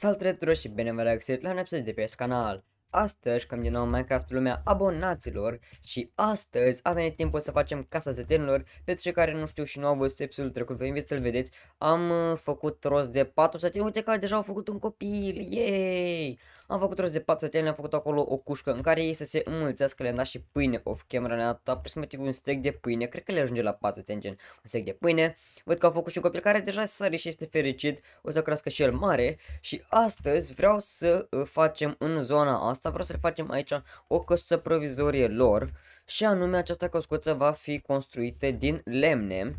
Salutare și bine vă regăsit la un episod de pe acest canal. Astăzi cam din nou Minecraft lumea abonaților și astăzi a venit timpul să facem casa setenilor pentru cei care nu știu și nu au văzut episodul trecut, vă invit să-l vedeți. Am uh, făcut rost de 4 seteni, uite că deja au făcut un copil, yay! Am făcut rost de 4 seteni, am făcut acolo o cușcă în care ei să se înmulțească, le-am dat și pâine off camera, ne-a dat aproximativ un steak de pâine, cred că le ajunge la 4 seteni, gen un steak de pâine. Văd că au făcut și un copil care deja sare și este fericit, o să crească și el mare și astăzi vreau să uh, facem în zona asta, vreau să le facem aici o căsuță provizorie lor și anume această căsuță va fi construită din lemne.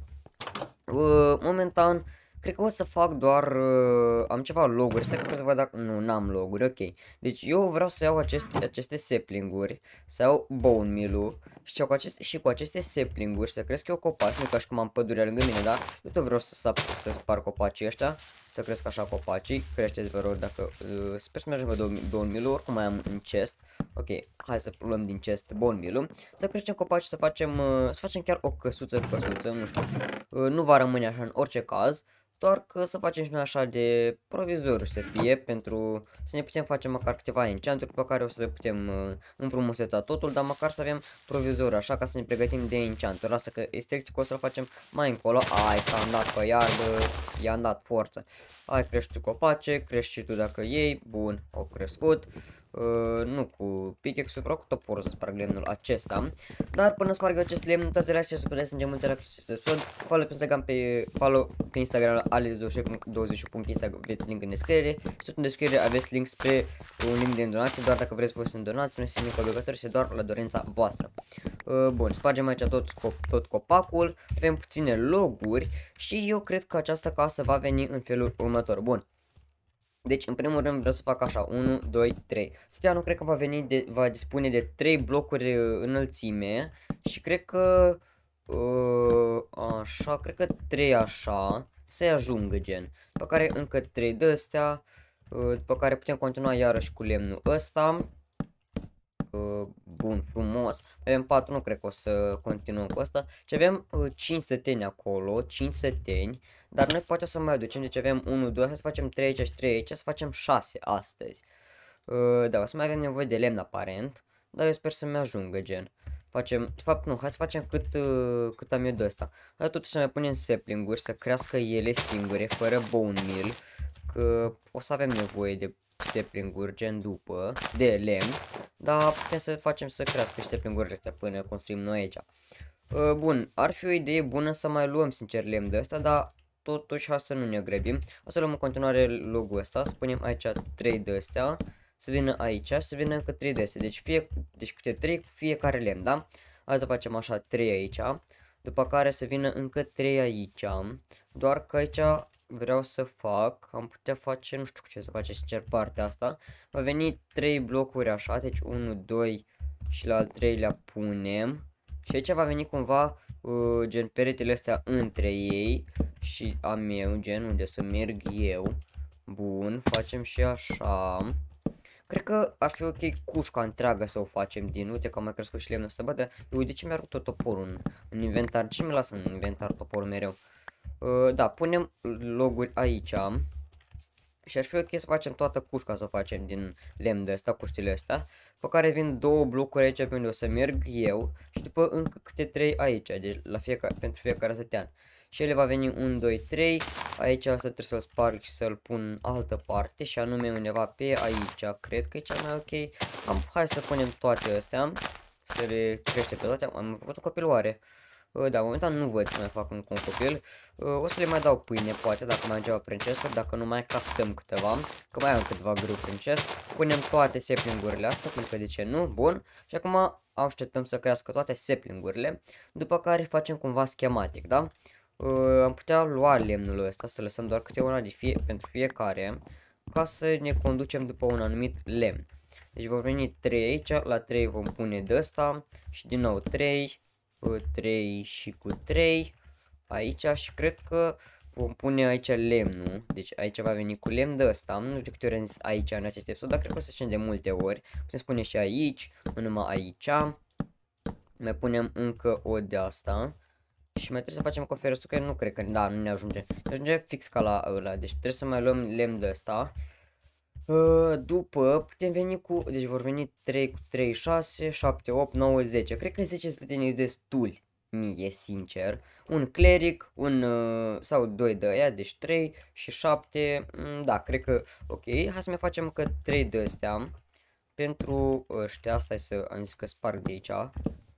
Uh, momentan Cred că o să fac doar, uh, am ceva loguri, stai că să văd dacă, nu, n-am loguri, ok. Deci eu vreau să iau aceste, aceste saplinguri, să iau bone meal și cu aceste, și cu aceste saplinguri să cresc eu copaci, nu ca și cum am pădurea lângă mine, da? Eu tot vreau să, sap, să spar copacii ăștia, să cresc așa copacii, creșteți vă rog dacă, uh, sper să mergem pe bone meal oricum mai am în chest. Ok, hai să luăm din chest bone meal să creștem copaci, să facem, uh, să facem chiar o căsuță, căsuță, nu știu, uh, nu va rămâne așa în orice caz. Doar că să facem și noi așa de provizor să fie pentru să ne putem face măcar câteva enchanturi pe care o să putem uh, înfrumuseța totul, dar măcar să avem provizor așa ca să ne pregătim de enchanturi. Lasă că este că o să-l facem mai încolo. Ai, că am dat pe iarbă, i-am dat forță. Hai, crești copace, crești și tu dacă iei, bun, au crescut. Uh, nu cu pickaxe-ul, vreau cu toporul să sparg lemnul acesta. Dar până sparg eu acest lemn, uitați la și să să multe la acest episod. Follow pe Instagram pe, follow pe Instagram alex20.20. aveți link în descriere. Și tot în descriere aveți link spre un link de donație, doar dacă vreți voi să donați, nu este nimic obligatoriu, este doar la dorința voastră. Uh, bun, spargem aici tot, tot copacul, avem puține loguri și eu cred că această casă va veni în felul următor. Bun, deci, în primul rând vreau să fac așa, 1, 2, 3. Stea nu cred că va veni, de, va dispune de 3 blocuri uh, înălțime și cred că, uh, așa, cred că 3 așa, să ajungă gen. Pe care încă 3 de astea, uh, după care putem continua iarăși cu lemnul ăsta. Uh, bun, frumos. Avem 4, nu cred că o să continuăm cu asta. Și avem uh, 5 seteni acolo, 5 seteni. Dar noi poate o să mai aducem, deci avem 1, 2, hai să facem 3 aici și 3 aici, să facem 6 astăzi. Uh, da, o să mai avem nevoie de lemn aparent, dar eu sper să-mi ajungă, gen. Facem, de fapt nu, hai să facem cât, uh, cât am eu de ăsta. Dar totuși să mai punem saplinguri, să crească ele singure, fără bone meal, că o să avem nevoie de saplinguri gen după, de lemn, dar putem să facem să crească și saplingurile astea până construim noi aici. Uh, bun, ar fi o idee bună să mai luăm sincer lemn de ăsta, dar totuși hai să nu ne grăbim. O să luăm în continuare logo ăsta, să punem aici 3 de astea, să vină aici, să vină încă 3 de astea. Deci, fie, deci câte 3 cu fiecare lemn, da? Hai să facem așa 3 aici, după care să vină încă 3 aici. Doar că aici vreau să fac, am putea face, nu știu ce să face, sincer, partea asta. Va veni 3 blocuri așa, deci 1, 2 și la al treilea punem. Și aici va veni cumva uh, gen peretele astea între ei și a meu, gen unde să merg eu. Bun, facem și așa. Cred că ar fi ok cușca întreagă să o facem din, uite că am mai crescut și lemnul ăsta, bă, de, uite ce mi-a rupt tot toporul în, în inventar, ce mi lasă în inventar toporul mereu? Uh, da, punem loguri aici. Și ar fi ok să facem toată cușca să o facem din lemn de asta, cuștile astea. Pe care vin două blocuri aici pe unde o să merg eu. Și după încă câte trei aici, deci la fiecare, pentru fiecare sătean. Și ele va veni 1, 2, 3. Aici asta trebuie să-l sparg și să-l pun în altă parte. Și anume undeva pe aici. Cred că e cel mai ok. Am, hai să punem toate astea. Să le crește pe toate. Am făcut o copiloare. Uh, da, momentan nu văd să mai fac un copil. Uh, o să le mai dau pâine, poate, dacă mai am ceva prin chest dacă nu mai craftăm câteva, că mai am câteva grupi prin chest. Punem toate saplingurile astea, pentru că de ce nu, bun. Și acum așteptăm să crească toate saplingurile, după care facem cumva schematic, da? Uh, am putea lua lemnul ăsta, să lăsăm doar câte una de fie, pentru fiecare, ca să ne conducem după un anumit lemn. Deci vor veni 3 aici, la 3 vom pune de ăsta și din nou 3, 3 și cu 3 aici și cred că vom pune aici lemnul, deci aici va veni cu lemn de ăsta, nu știu de câte ori am zis aici în acest episod, dar cred că o să zicem de multe ori, putem spune și aici, nu numai aici, mai punem încă o de asta. Și mai trebuie să facem cu ferestrul, că nu cred că, da, nu ne ajunge, ne ajunge fix ca la ăla, deci trebuie să mai luăm lemn de ăsta. Uh, după putem veni cu, deci vor veni 3 cu 3, 6, 7, 8, 9, 10. Cred că 10 stăteni e destul mie, sincer. Un cleric, un, uh, sau 2 de aia, deci 3 și 7, mm, da, cred că, ok, hai să mai facem că 3 de astea. Pentru ăștia, asta e să am zis că sparg de aici,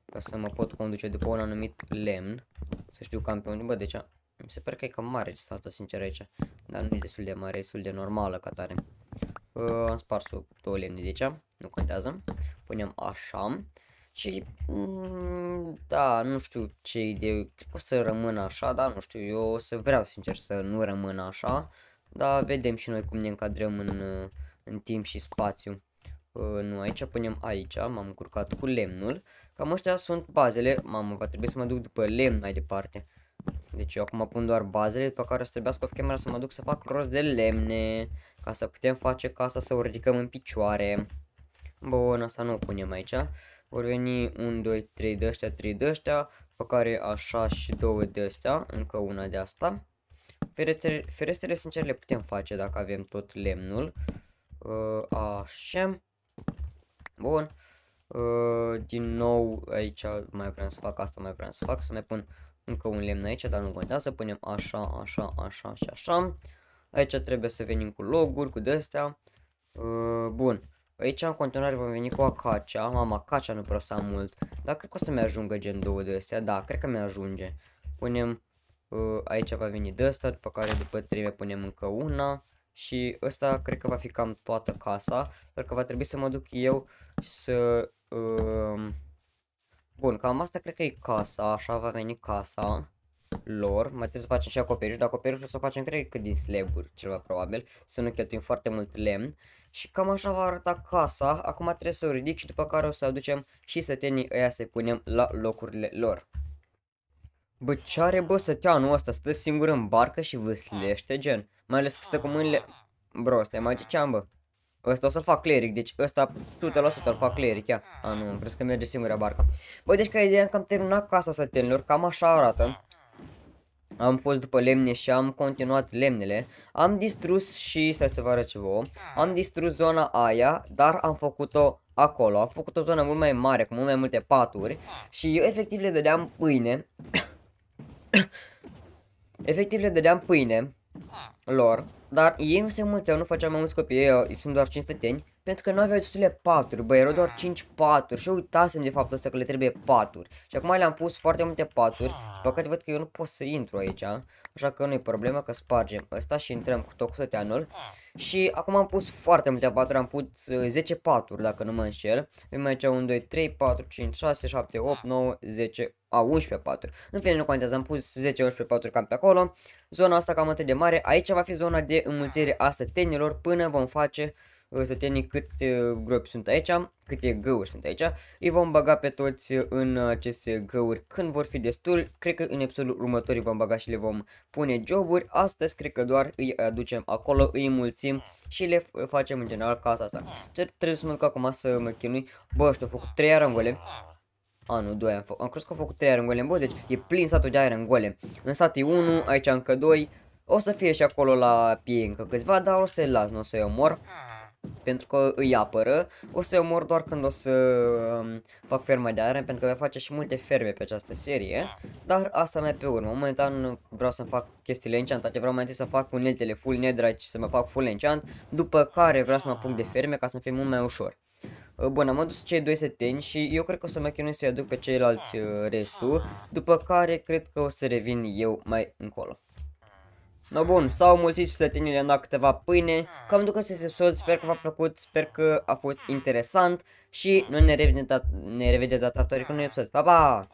ca să mă pot conduce după un anumit lemn, să știu cam pe unde, bă, deci mi se pare că e cam mare distanța, sincer, aici, dar nu e destul de mare, e destul de normală ca tare. Uh, am spars-o două lemne de aici, nu contează, punem așa, și, mm, da, nu știu ce idee, cred că o să rămână așa, dar nu știu, eu o să vreau sincer să nu rămână așa, dar vedem și noi cum ne încadrăm în, în timp și spațiu. Uh, nu, aici punem aici, m-am încurcat cu lemnul, cam ăștia sunt bazele, mamă, va trebui să mă duc după lemn mai departe. Deci eu acum pun doar bazele, după care o să trebuiască off camera să mă duc să fac rost de lemne, ca să putem face casa să o ridicăm în picioare. Bun, asta nu o punem aici vor veni 1, 2, 3 de ăștia, 3 de ăștia, pe care așa și două de ăstea, încă una de asta. Ferestrele, ferestrele sincer le putem face dacă avem tot lemnul. Uh, așa. Bun. Uh, din nou aici mai vreau să fac asta, mai vreau să fac, să mai pun încă un lemn aici, dar nu contează, punem așa, așa, așa și așa. Aici trebuie să venim cu loguri, cu de-astea. Uh, bun. Aici în continuare vom veni cu acacia. Mama, acacia nu vreau să am mult. Dar cred că o să mi-ajungă gen două de astea. Da, cred că mi-ajunge. Punem... Uh, aici va veni de asta, după care după 3 punem încă una. Și ăsta cred că va fi cam toată casa. Doar că va trebui să mă duc eu să... Uh, bun, cam asta cred că e casa. Așa va veni casa lor. Mai trebuie să facem și acoperiș. Dar acoperișul o să facem cred că din slaburi, ceva probabil. Să nu cheltuim foarte mult lemn. Și cam așa va arăta casa. Acum trebuie să o ridic și după care o să aducem și sătenii ăia să punem la locurile lor. Bă, ce are bă săteanul ăsta? Stă singur în barcă și vâslește, gen. Mai ales că stă cu mâinile... Bro, stai mai ce am bă? Ăsta o să-l fac cleric, deci ăsta 100% îl fac cleric, ia. A, nu, crezi că merge singura barca. Bă, deci ca ideea că am terminat casa sătenilor, cam așa arată am fost după lemne și am continuat lemnele, am distrus și, stai să vă arăt ceva, am distrus zona aia, dar am făcut-o acolo, am făcut o zonă mult mai mare, cu mult mai multe paturi și eu efectiv le dădeam pâine, efectiv le dădeam pâine lor, dar ei nu se mulțeau, nu făceau mai mulți copii, ei sunt doar 5 stăteni pentru că nu aveau destule paturi, băi, erau doar 5 paturi și eu uitasem de faptul ăsta că le trebuie paturi. Și acum le-am pus foarte multe paturi, păcate văd că eu nu pot să intru aici, așa că nu e problemă că spargem ăsta și intrăm cu tot cu săteanul. Și acum am pus foarte multe paturi, am pus 10 paturi dacă nu mă înșel. Avem aici 1, 2, 3, 4, 5, 6, 7, 8, 9, 10, a, 11 paturi. În fine, nu contează, am pus 10-11 paturi cam pe acolo. Zona asta cam atât de mare. Aici va fi zona de înmulțire a sătenilor până vom face sătenii cât gropi sunt aici, câte găuri sunt aici. Îi vom baga pe toți în aceste găuri când vor fi destul. Cred că în episodul următor îi vom baga și le vom pune joburi. Astăzi cred că doar îi aducem acolo, îi mulțim și le facem în general casa asta. Ce trebuie să mă duc acum să mă chinui. Bă, ăștia au făcut 3 arangole. A, nu, 2 am făcut. Am crezut că au făcut 3 arangole. Bă, deci e plin satul de arangole. În sat e 1, aici încă 2. O să fie și acolo la pie încă câțiva, dar o să-i las, nu o să-i omor pentru că îi apără. O să omor doar când o să um, fac ferma de aer, pentru că voi face și multe ferme pe această serie. Dar asta mai pe urmă. Momentan vreau să fac chestiile enchantate, vreau mai întâi să fac uneltele full netherite și să mă fac full enchant, după care vreau să mă pun de ferme ca să fie mult mai ușor. Uh, bun, am adus cei doi seteni și eu cred că o să mă chinui să-i aduc pe ceilalți uh, restul, după care cred că o să revin eu mai încolo. No bun, s-au mulțit și sătenile am dat câteva pâine. Cam ducă să se episod, sper că v-a plăcut, sper că a fost interesant și noi ne revedem, dat ne revedem data viitoare cu un episod. Pa, pa!